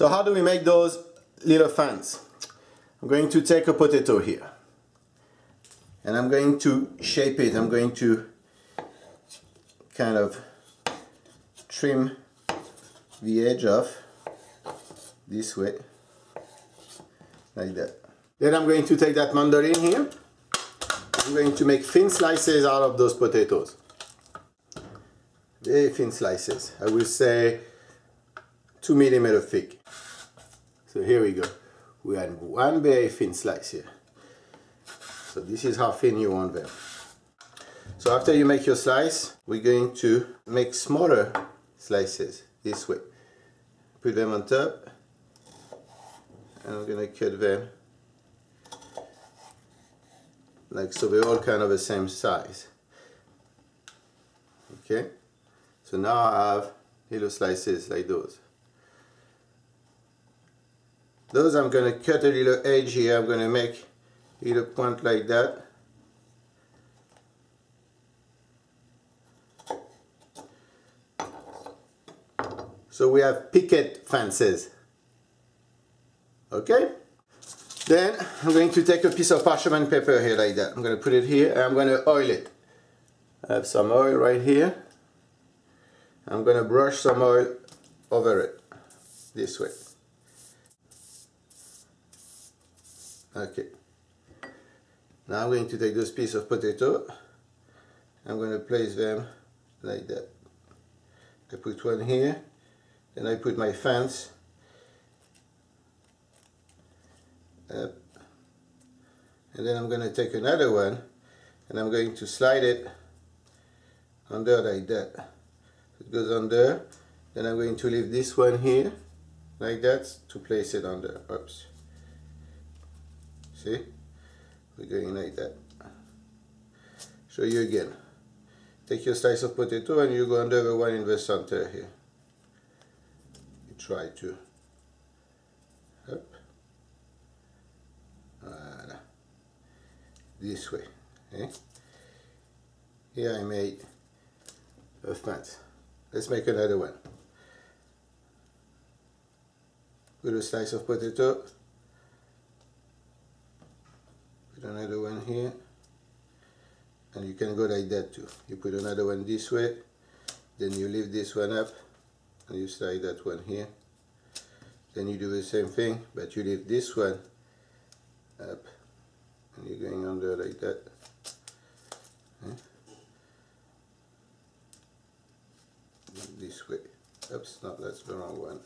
So how do we make those little fans? I'm going to take a potato here and I'm going to shape it. I'm going to kind of trim the edge off this way like that. Then I'm going to take that mandoline here. I'm going to make thin slices out of those potatoes. Very thin slices. I will say two millimeter thick. So here we go. We have one very thin slice here. So this is how thin you want them. So after you make your slice, we're going to make smaller slices this way. Put them on top and I'm to cut them like so they're all kind of the same size. Okay, so now I have little slices like those. Those I'm going to cut a little edge here, I'm going to make a little point like that. So we have picket fences. Okay? Then I'm going to take a piece of parchment paper here like that. I'm going to put it here and I'm going to oil it. I have some oil right here. I'm going to brush some oil over it this way. Okay. Now I'm going to take this piece of potato. I'm going to place them like that. I put one here. Then I put my fence. Up. And then I'm going to take another one and I'm going to slide it under like that. It goes under. Then I'm going to leave this one here like that to place it under. Oops. See? We're going like that. Show you again. Take your slice of potato and you go under the one in the center here. You try to. Up. Voilà. This way. Eh? Here I made a fence. Let's make another one. Put a slice of potato put another one here. And you can go like that too. You put another one this way then you lift this one up and you slide that one here. Then you do the same thing but you lift this one up and you're going under like that. This way. Oops no that's the wrong one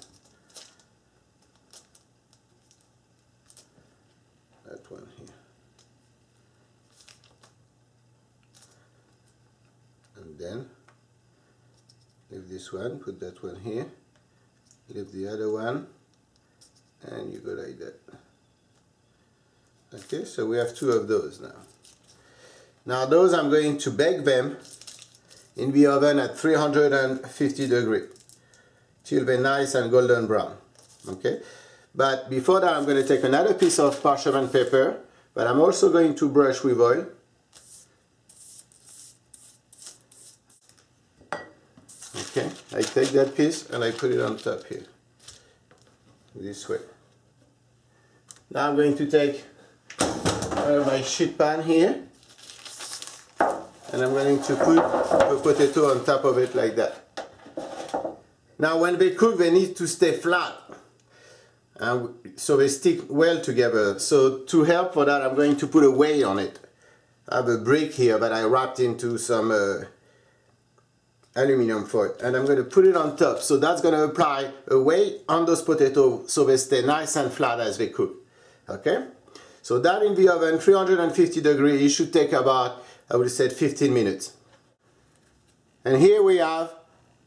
that one here then. Leave this one put that one here. Leave the other one and you go like that. Okay so we have two of those now. Now those I'm going to bake them in the oven at 350 degree till they're nice and golden brown okay? But before that I'm going to take another piece of parchment paper but I'm also going to brush with oil Okay, I take that piece and I put it on top here, this way. Now I'm going to take my sheet pan here and I'm going to put a potato on top of it like that. Now when they cook they need to stay flat and so they stick well together. So to help for that I'm going to put a weight on it. I have a brick here that I wrapped into some uh, aluminum foil. And I'm going to put it on top. So that's going to apply a weight on those potatoes so they stay nice and flat as they cook. Okay? So that in the oven 350 degrees. It should take about I would say 15 minutes. And here we have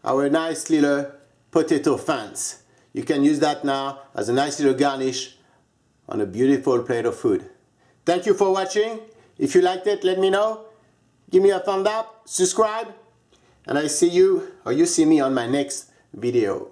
our nice little potato fans. You can use that now as a nice little garnish on a beautiful plate of food. Thank you for watching. If you liked it let me know. Give me a thumb up. Subscribe and I see you or you see me on my next video.